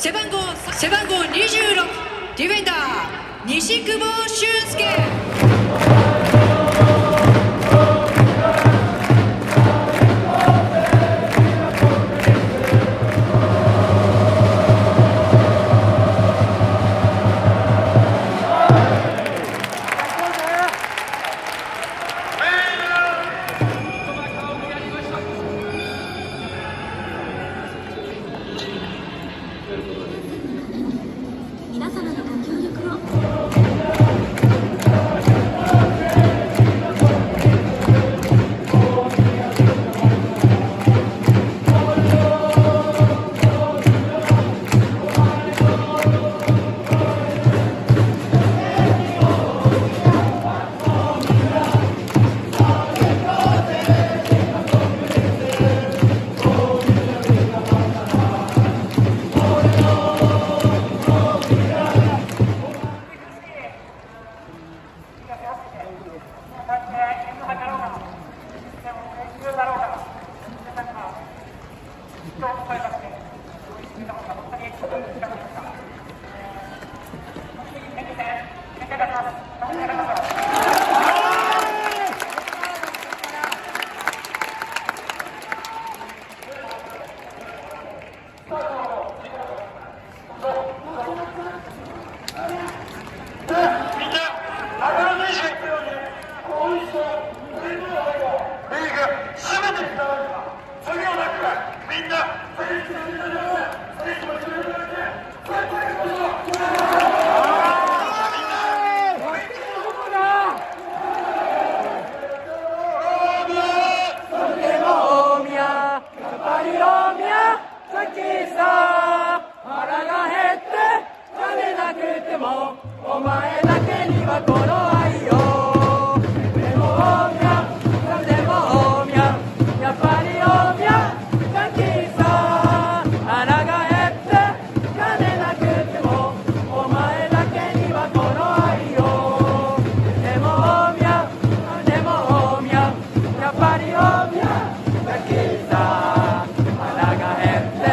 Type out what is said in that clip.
背番号背番号26ディフェンダー西久保俊介。といます。é